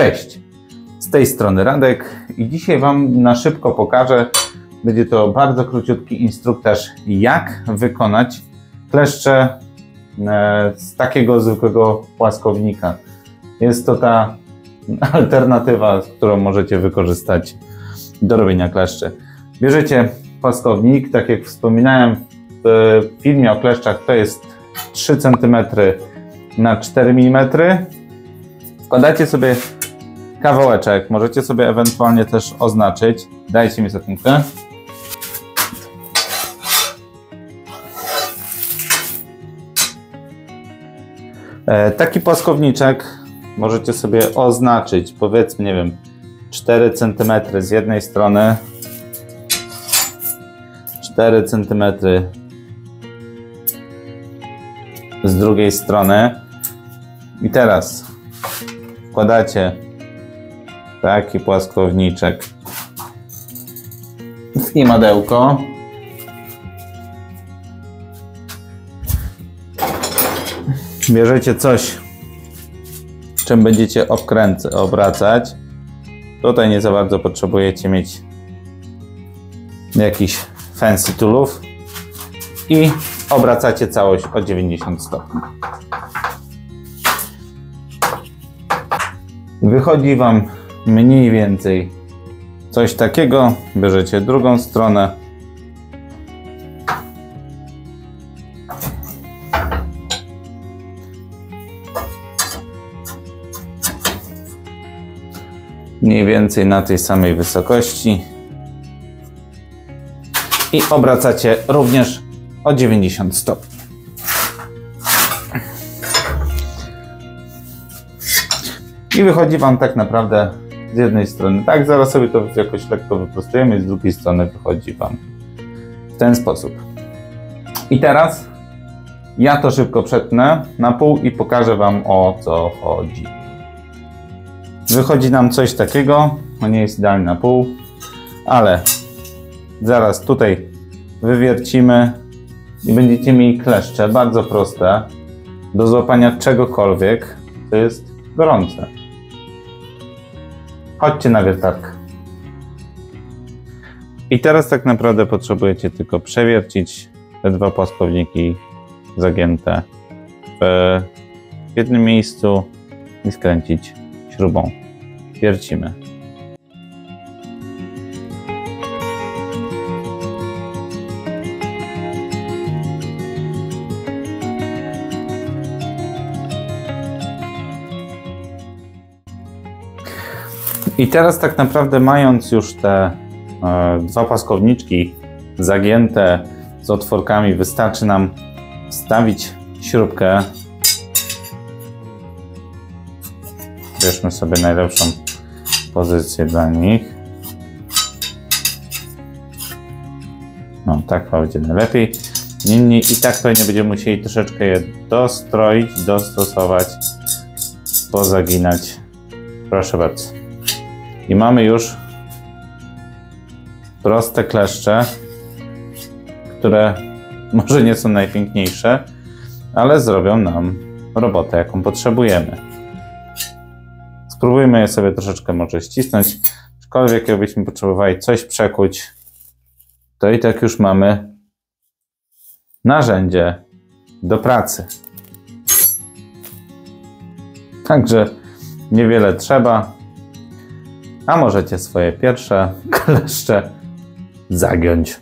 Cześć! Z tej strony Radek i dzisiaj Wam na szybko pokażę, będzie to bardzo króciutki instruktaż, jak wykonać kleszcze e, z takiego zwykłego płaskownika. Jest to ta alternatywa, którą możecie wykorzystać do robienia kleszczy. Bierzecie płaskownik, tak jak wspominałem w filmie o kleszczach, to jest 3 cm na 4 mm. Wkładacie sobie kawałeczek, możecie sobie ewentualnie też oznaczyć. Dajcie mi sekundkę. E, taki płaskowniczek możecie sobie oznaczyć, powiedzmy, nie wiem, 4 cm z jednej strony, 4 cm z drugiej strony. I teraz wkładacie taki płaskowniczek w imadełko. Bierzecie coś, czym będziecie obkręcać, obracać. Tutaj nie za bardzo potrzebujecie mieć jakichś fancy toolów i obracacie całość o 90 stopni. Wychodzi Wam mniej więcej coś takiego. Bierzecie drugą stronę. Mniej więcej na tej samej wysokości. I obracacie również o 90 stopni. I wychodzi Wam tak naprawdę z jednej strony tak, zaraz sobie to jakoś lekko wyprostujemy, z drugiej strony wychodzi Wam w ten sposób. I teraz ja to szybko przetnę na pół i pokażę Wam o co chodzi. Wychodzi nam coś takiego, no nie jest idealnie na pół, ale zaraz tutaj wywiercimy i będziecie mieli kleszcze, bardzo proste, do złapania czegokolwiek, co jest gorące. Chodźcie na wiertarkę. I teraz tak naprawdę potrzebujecie tylko przewiercić te dwa płaskowniki zagięte w jednym miejscu i skręcić śrubą. Wiercimy. I teraz tak naprawdę mając już te e, dwa płaskowniczki zagięte z otworkami, wystarczy nam wstawić śrubkę. Bierzmy sobie najlepszą pozycję dla nich. No, tak będzie najlepiej. Niemniej i tak pewnie będziemy musieli troszeczkę je dostroić, dostosować, pozaginać. Proszę bardzo. I mamy już proste kleszcze, które może nie są najpiękniejsze, ale zrobią nam robotę, jaką potrzebujemy. Spróbujmy je sobie troszeczkę może ścisnąć. Aczkolwiek jakbyśmy potrzebowali coś przekuć, to i tak już mamy narzędzie do pracy. Także niewiele trzeba a możecie swoje pierwsze kleszcze zagiąć.